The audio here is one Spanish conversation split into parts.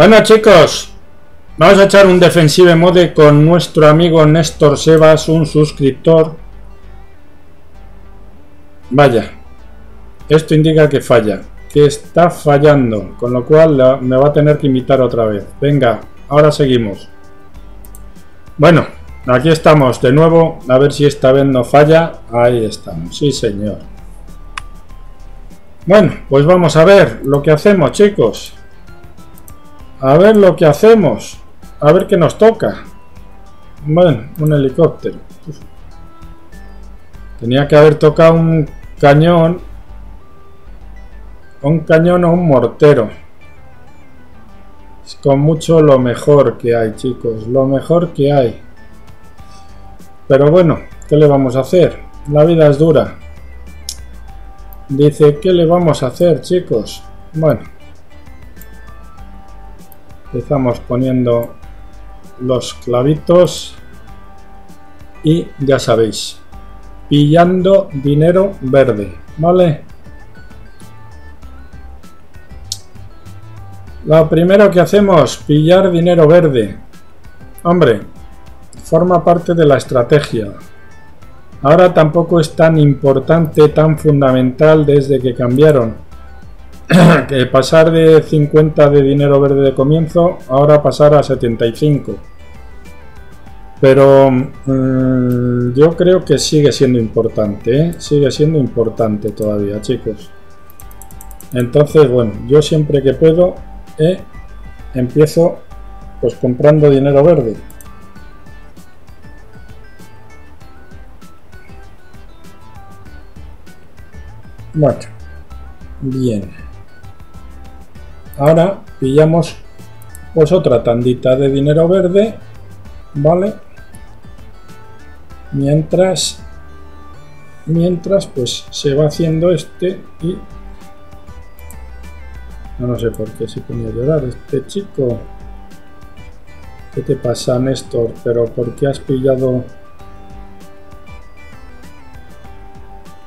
Bueno chicos, vamos a echar un defensive mode con nuestro amigo Néstor Sebas, un suscriptor. Vaya, esto indica que falla, que está fallando, con lo cual me va a tener que invitar otra vez. Venga, ahora seguimos. Bueno, aquí estamos de nuevo, a ver si esta vez no falla. Ahí estamos, sí señor. Bueno, pues vamos a ver lo que hacemos chicos. A ver lo que hacemos. A ver qué nos toca. Bueno, un helicóptero. Tenía que haber tocado un cañón. Un cañón o un mortero. Es con mucho lo mejor que hay, chicos. Lo mejor que hay. Pero bueno, ¿qué le vamos a hacer? La vida es dura. Dice, ¿qué le vamos a hacer, chicos? Bueno. Empezamos poniendo los clavitos y ya sabéis, pillando dinero verde, ¿vale? Lo primero que hacemos, pillar dinero verde. Hombre, forma parte de la estrategia. Ahora tampoco es tan importante, tan fundamental desde que cambiaron que pasar de 50 de dinero verde de comienzo, ahora pasar a 75. Pero mm, yo creo que sigue siendo importante, ¿eh? sigue siendo importante todavía, chicos. Entonces, bueno, yo siempre que puedo ¿eh? empiezo pues comprando dinero verde. Bueno, bien. Ahora pillamos pues otra tandita de dinero verde, ¿vale? Mientras, mientras pues se va haciendo este y... No, sé por qué se ponía a llorar este chico. ¿Qué te pasa, Néstor? ¿Pero por qué has pillado...?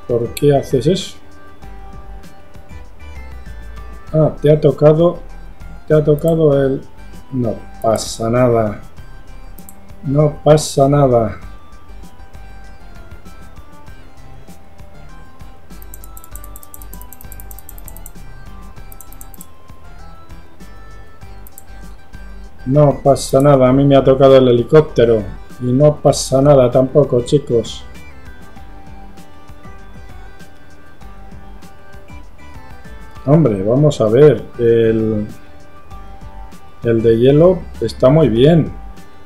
¿Por qué haces eso? Ah, te ha tocado... Te ha tocado el... No pasa nada. No pasa nada. No pasa nada, a mí me ha tocado el helicóptero. Y no pasa nada tampoco, chicos. Hombre, vamos a ver. El, el de hielo está muy bien.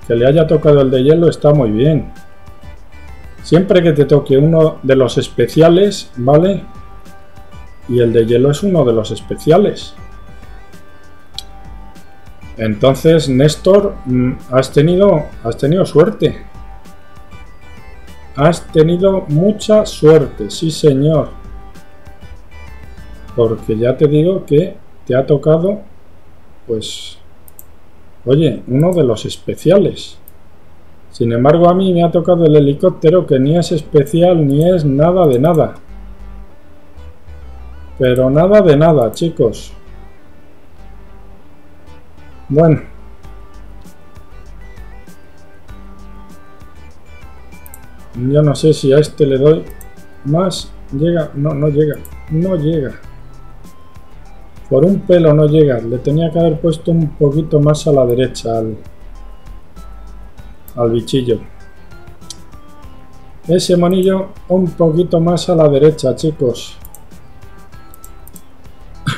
Que le haya tocado el de hielo está muy bien. Siempre que te toque uno de los especiales, ¿vale? Y el de hielo es uno de los especiales. Entonces, Néstor, mm, has tenido, has tenido suerte. Has tenido mucha suerte, sí señor porque ya te digo que te ha tocado, pues, oye, uno de los especiales. Sin embargo, a mí me ha tocado el helicóptero que ni es especial ni es nada de nada. Pero nada de nada, chicos. Bueno. Yo no sé si a este le doy más. Llega, no, no llega, no llega. Por un pelo no llega. Le tenía que haber puesto un poquito más a la derecha al, al bichillo. Ese monillo un poquito más a la derecha, chicos.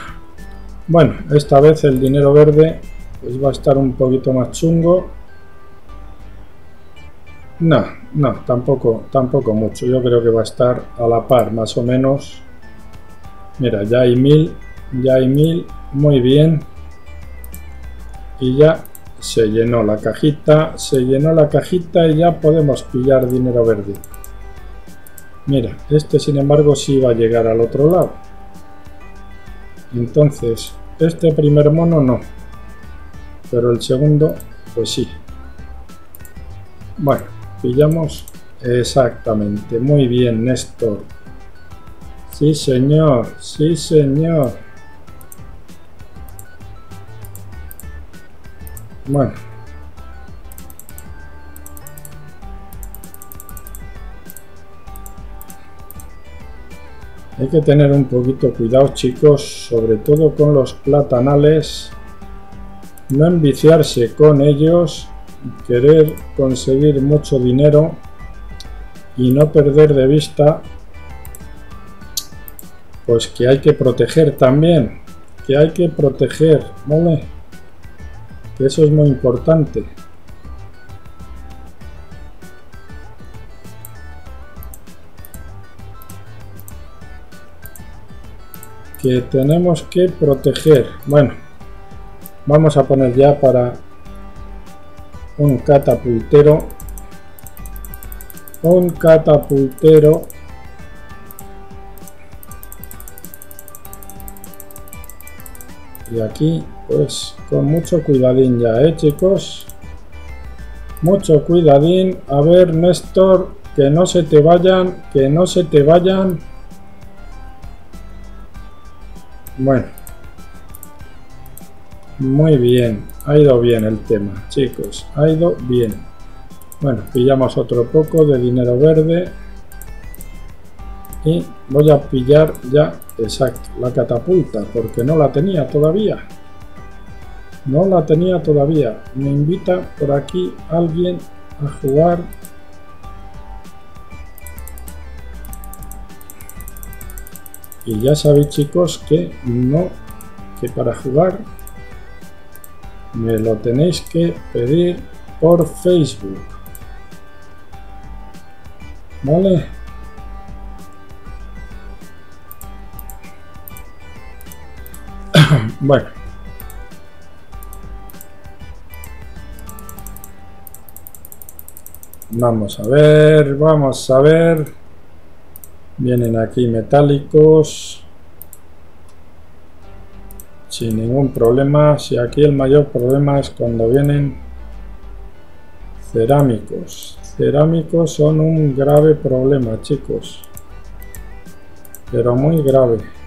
Bueno, esta vez el dinero verde pues va a estar un poquito más chungo. No, no, tampoco, tampoco mucho. Yo creo que va a estar a la par, más o menos. Mira, ya hay mil ya hay mil, muy bien. Y ya se llenó la cajita, se llenó la cajita y ya podemos pillar dinero verde. Mira, este sin embargo sí va a llegar al otro lado. Entonces, este primer mono no. Pero el segundo, pues sí. Bueno, pillamos exactamente. Muy bien, Néstor. Sí, señor. Sí, señor. Bueno. Hay que tener un poquito cuidado chicos, sobre todo con los platanales. No enviciarse con ellos, querer conseguir mucho dinero y no perder de vista pues que hay que proteger también, que hay que proteger, ¿vale? Eso es muy importante. Que tenemos que proteger. Bueno, vamos a poner ya para un catapultero. Un catapultero y aquí pues con mucho cuidadín ya eh chicos mucho cuidadín. A ver Néstor que no se te vayan que no se te vayan. Bueno. Muy bien. Ha ido bien el tema chicos. Ha ido bien. Bueno pillamos otro poco de dinero verde y voy a pillar ya Exacto, la catapulta, porque no la tenía todavía. No la tenía todavía. Me invita por aquí alguien a jugar. Y ya sabéis chicos que no, que para jugar me lo tenéis que pedir por Facebook. ¿Vale? Bueno. Vamos a ver, vamos a ver. Vienen aquí metálicos. Sin ningún problema. Si aquí el mayor problema es cuando vienen cerámicos. Cerámicos son un grave problema, chicos. Pero muy grave.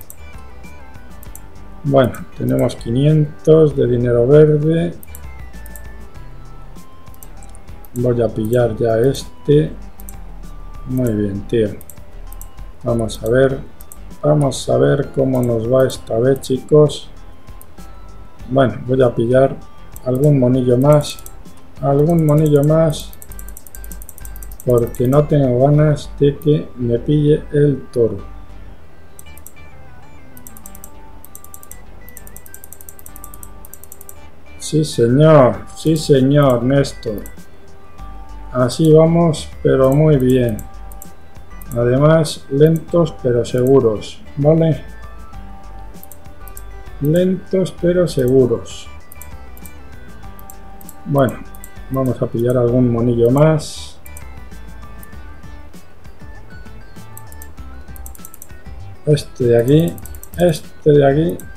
Bueno, tenemos 500 de dinero verde. Voy a pillar ya este. Muy bien, tío. Vamos a ver. Vamos a ver cómo nos va esta vez, chicos. Bueno, voy a pillar algún monillo más. Algún monillo más. Porque no tengo ganas de que me pille el toro. Sí, señor. Sí, señor, Néstor. Así vamos, pero muy bien. Además, lentos pero seguros, ¿vale? Lentos pero seguros. Bueno, vamos a pillar algún monillo más. Este de aquí, este de aquí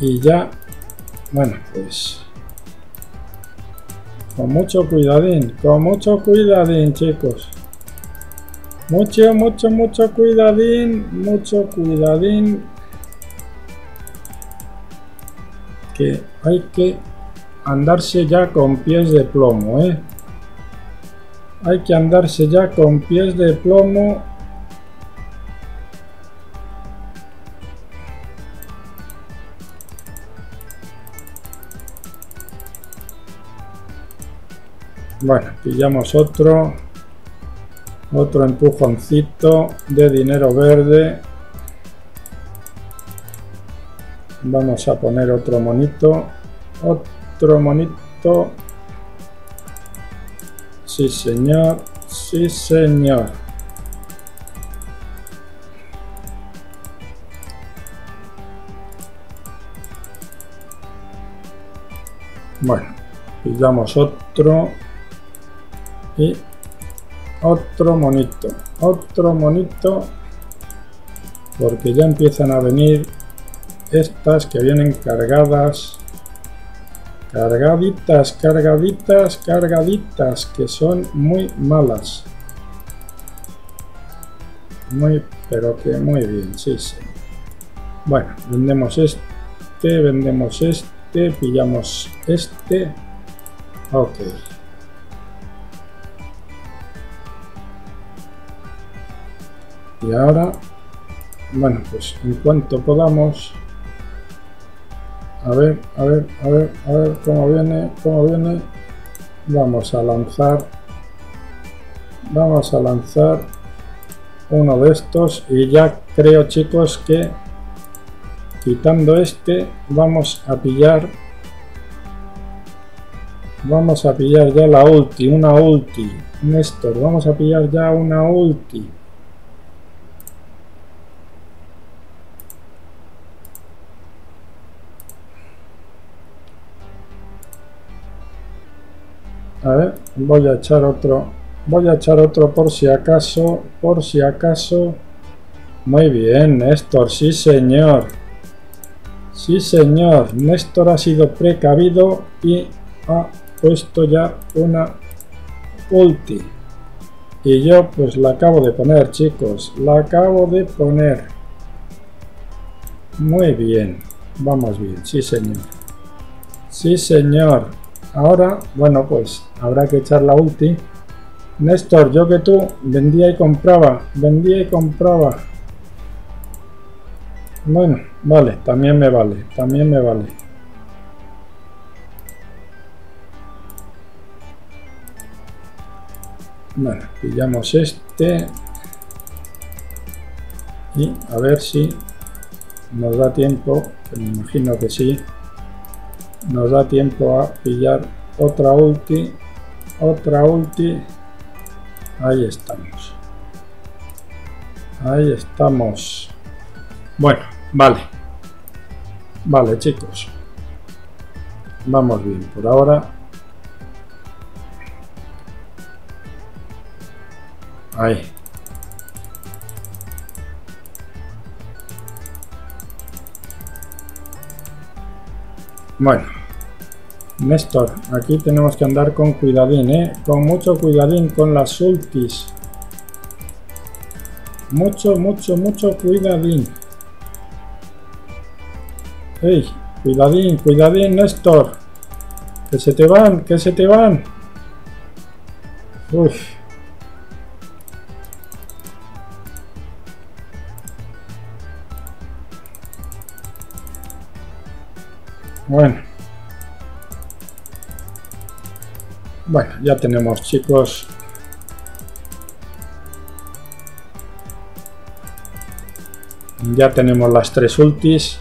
y ya bueno pues con mucho cuidadín con mucho cuidadín chicos mucho mucho mucho cuidadín mucho cuidadín que hay que andarse ya con pies de plomo ¿eh? hay que andarse ya con pies de plomo Bueno, pillamos otro. Otro empujoncito de dinero verde. Vamos a poner otro monito. Otro monito. Sí, señor. Sí, señor. Bueno, pillamos otro y otro monito otro monito porque ya empiezan a venir estas que vienen cargadas cargaditas cargaditas cargaditas que son muy malas muy pero que muy bien sí sí bueno vendemos este, vendemos este, pillamos este. Ok. Y ahora, bueno, pues en cuanto podamos... A ver, a ver, a ver, a ver cómo viene, cómo viene. Vamos a lanzar... Vamos a lanzar uno de estos. Y ya creo chicos que quitando este vamos a pillar vamos a pillar ya la ulti, una ulti. Néstor, vamos a pillar ya una ulti a ver, voy a echar otro Voy a echar otro por si acaso, por si acaso. Muy bien, Néstor, sí señor. Sí señor, Néstor ha sido precavido y ha puesto ya una ulti. Y yo pues la acabo de poner, chicos. La acabo de poner. Muy bien. Vamos bien, sí señor. Sí señor. Ahora, bueno pues habrá que echar la ulti. Néstor, yo que tú vendía y compraba, vendía y compraba. Bueno, vale, también me vale, también me vale. Bueno, pillamos este. Y a ver si nos da tiempo, que me imagino que sí, nos da tiempo a pillar otra ulti, otra ulti. Ahí estamos. Ahí estamos. Bueno, vale. Vale, chicos. Vamos bien. Por ahora... Ahí. Bueno. Néstor, aquí tenemos que andar con cuidadín, ¿eh? Con mucho cuidadín con las ultis. Mucho, mucho, mucho cuidadín. ¡Ey! Cuidadín, cuidadín, Néstor. Que se te van, que se te van. Uy. Bueno. Bueno, ya tenemos chicos. Ya tenemos las tres ultis.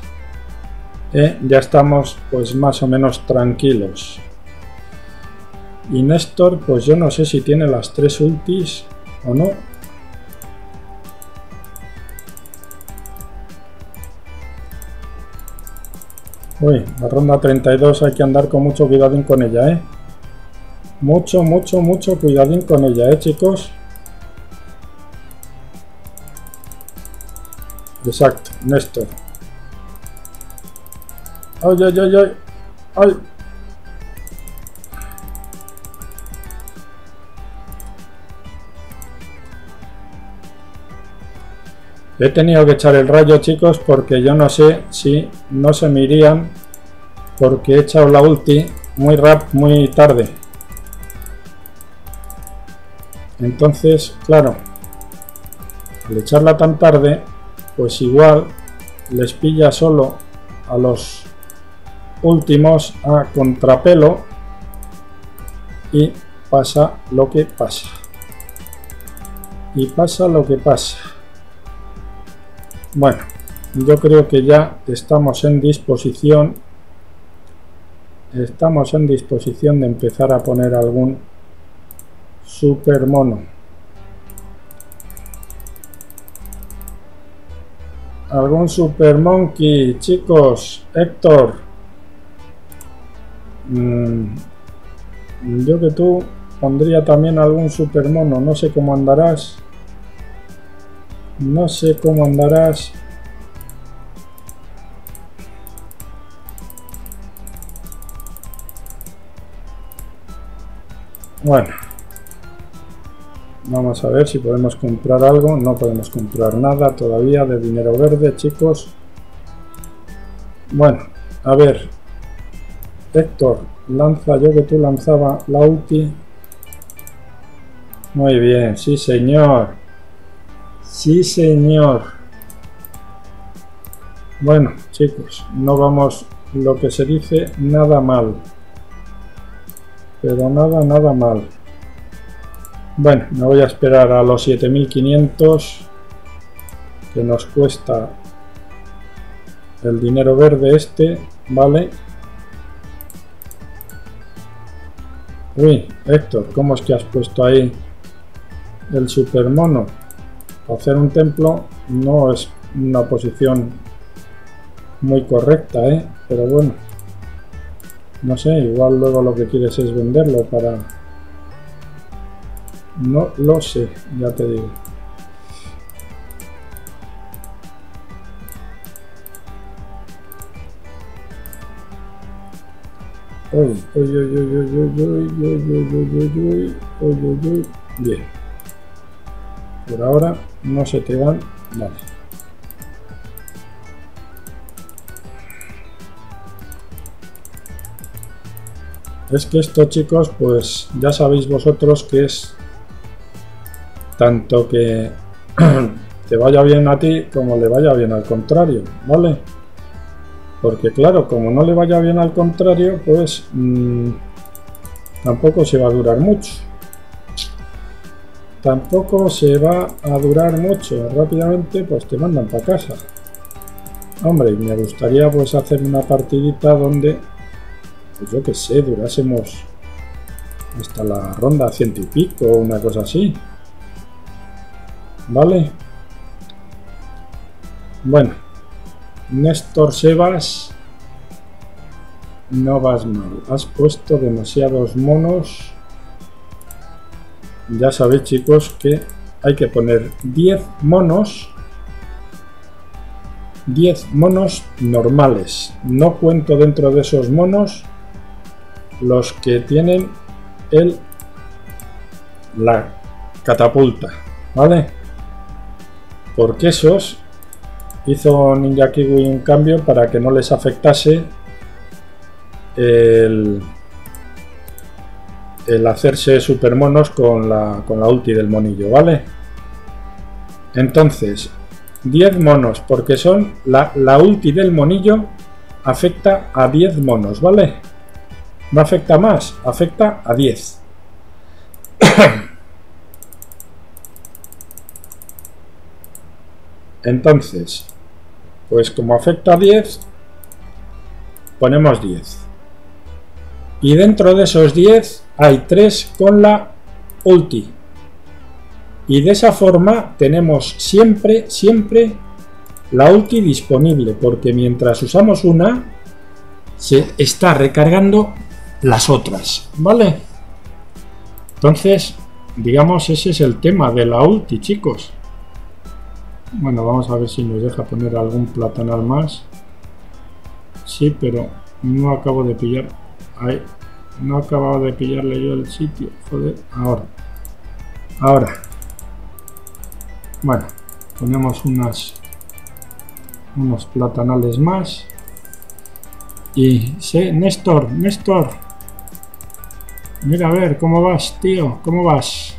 ¿eh? Ya estamos pues más o menos tranquilos. Y Néstor, pues yo no sé si tiene las tres ultis o no. Uy, la ronda 32 hay que andar con mucho cuidado con ella, ¿eh? Mucho, mucho, mucho cuidadín con ella, ¿eh, chicos? Exacto, Néstor. ¡Ay, ay, ay, ay! ¡Ay! He tenido que echar el rayo, chicos, porque yo no sé si no se me irían porque he echado la ulti muy rap, muy tarde. Entonces, claro, al echarla tan tarde, pues igual les pilla solo a los últimos a contrapelo y pasa lo que pasa. Y pasa lo que pasa. Bueno, yo creo que ya estamos en disposición estamos en disposición de empezar a poner algún Super mono. Algún Super Monkey, chicos. Héctor. Mm, yo que tú pondría también algún Super Mono. No sé cómo andarás. No sé cómo andarás. Bueno. Vamos a ver si podemos comprar algo. No podemos comprar nada todavía de dinero verde, chicos. Bueno, A ver. Héctor, lanza yo que tú lanzaba la ulti. Muy bien, sí señor. Sí señor. Bueno, chicos, no vamos lo que se dice nada mal. Pero nada, nada mal. Bueno, me voy a esperar a los 7500 que nos cuesta el dinero verde este, ¿vale? Uy, Héctor, ¿cómo es que has puesto ahí el super mono? hacer un templo no es una posición muy correcta, ¿eh? Pero bueno, no sé, igual luego lo que quieres es venderlo para no lo sé, ya te digo. Uy, uy, uy, uy, uy, uy, uy, uy, uy, uy, uy, Bien. Por ahora no se te van. Vale. Es que esto, chicos, pues ya sabéis vosotros que es tanto que te vaya bien a ti como le vaya bien al contrario, ¿vale? Porque claro, como no le vaya bien al contrario, pues mmm, tampoco se va a durar mucho. Tampoco se va a durar mucho. Rápidamente pues te mandan para casa. Hombre, me gustaría pues hacer una partidita donde, pues yo que sé, durásemos hasta la ronda ciento y pico o una cosa así. ¿Vale? Bueno, Néstor Sebas, no vas mal. Has puesto demasiados monos. Ya sabéis chicos que hay que poner 10 monos 10 monos normales. No cuento dentro de esos monos los que tienen el la catapulta, ¿vale? Porque esos hizo Ninja Kiwi un cambio para que no les afectase el, el hacerse supermonos con la, con la ulti del monillo, ¿vale? Entonces, 10 monos, porque son la, la ulti del monillo afecta a 10 monos, ¿vale? No afecta más, afecta a 10. Entonces, pues como afecta a 10, ponemos 10. Y dentro de esos 10 hay 3 con la ulti. Y de esa forma tenemos siempre, siempre la ulti disponible, porque mientras usamos una, se está recargando las otras, ¿vale? Entonces, digamos, ese es el tema de la ulti, chicos. Bueno, vamos a ver si nos deja poner algún platanal más. Sí, pero no acabo de pillar. Ahí. No acababa de pillarle yo el sitio. Joder. Ahora. Ahora. Bueno. Ponemos unas... Unos platanales más. Y... Sí, Néstor, Néstor. Mira a ver, ¿cómo vas, tío? ¿Cómo vas?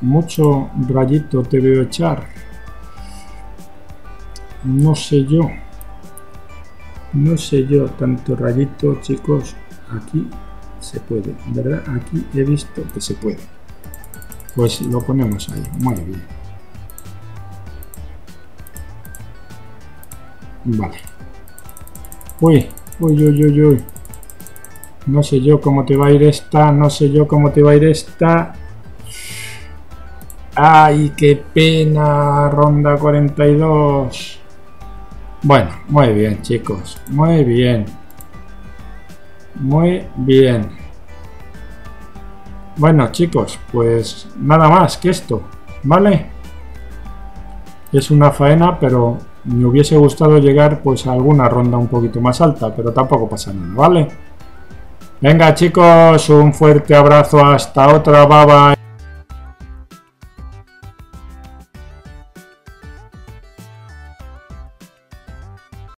Mucho rayito te veo echar. No sé yo. No sé yo, tanto rayito, chicos. Aquí se puede, ¿verdad? Aquí he visto que se puede. Pues lo ponemos ahí. Muy bien. Vale. Uy, uy, uy, uy, uy. No sé yo cómo te va a ir esta, no sé yo cómo te va a ir esta. ¡Ay, qué pena! Ronda 42. Bueno, muy bien, chicos. Muy bien. Muy bien. Bueno, chicos, pues nada más que esto, ¿vale? Es una faena, pero me hubiese gustado llegar pues a alguna ronda un poquito más alta, pero tampoco pasa nada, ¿vale? Venga chicos, un fuerte abrazo, hasta otra, bye.